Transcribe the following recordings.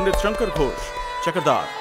Pandit Shankar Ghosh चक्रदार।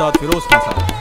Ustad Firoz Khan Saheb.